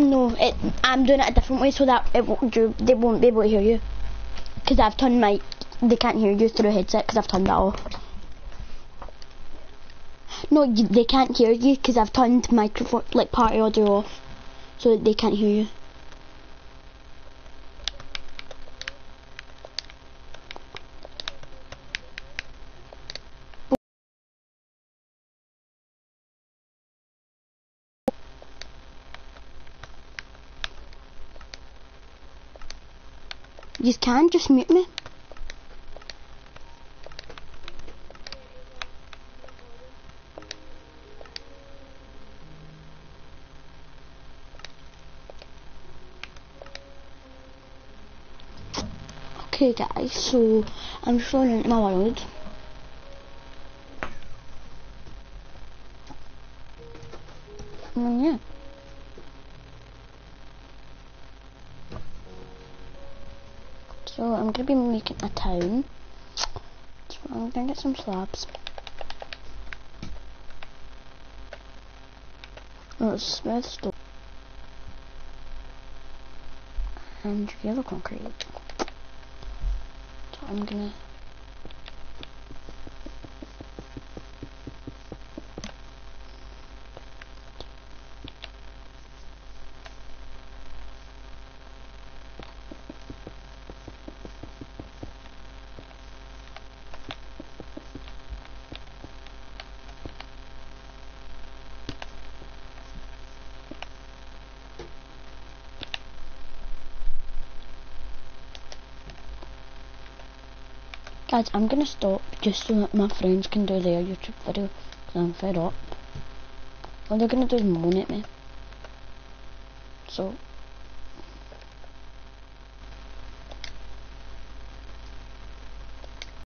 no, it, I'm doing it a different way so that it won't, they won't be able to hear you. Because I've turned my, they can't hear you through headset because I've turned that off. No, you, they can't hear you because I've turned microphone, like party audio off. So they can't hear you. You can just mute me. Okay guys, so I'm just rolling into my world. And mm, yeah. So I'm gonna be making a town. So I'm gonna get some slabs. Oh, it's smooth stone. And yellow concrete. So I'm gonna Guys, I'm gonna stop just so that my friends can do their YouTube video because I'm fed up. All they're gonna do is moan at me. So,